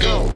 Go!